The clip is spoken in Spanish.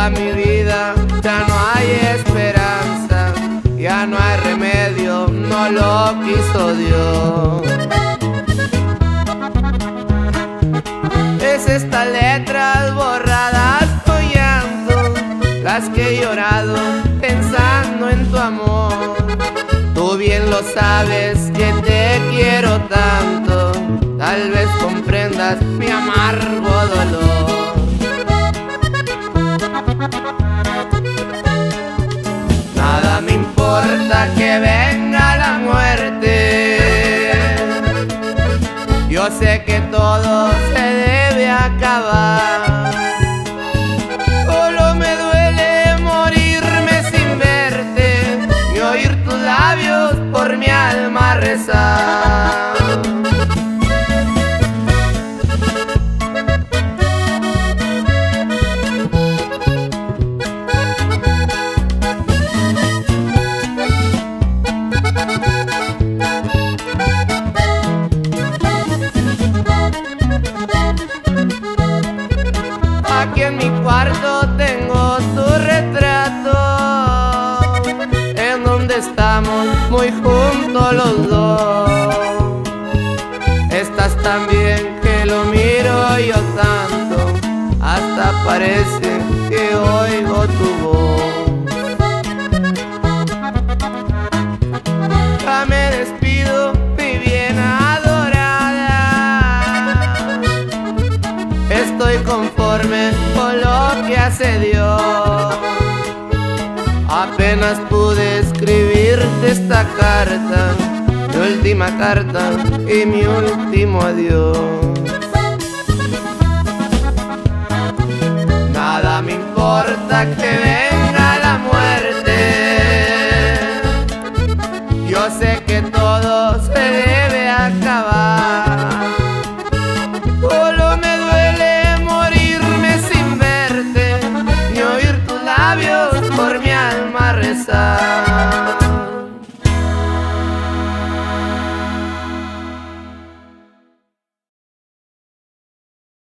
Va mi vida, ya no hay esperanza, ya no hay remedio, no lo quiso Dios. Es estas letras borradas con llanto, las que he llorado pensando en tu amor. Tú bien lo sabes que te quiero tanto, tal vez comprendas mi amargo importa que venga la muerte. Yo sé que todo se debe acabar. Solo me duele morirme sin verte, ni oír tus labios por mi alma rezar. Aquí en mi cuarto tengo tu retrato En donde estamos muy juntos los dos. Estás tan bien que lo miro yo tanto Hasta parece que oigo tu voz. Ya me despido, mi bien adorada. Estoy conforme con lo que hace Dios. Apenas pude escribirte esta carta, mi última carta y mi último adiós. Nada me importa que venga la muerte. Yo sé que por mi alma rezar.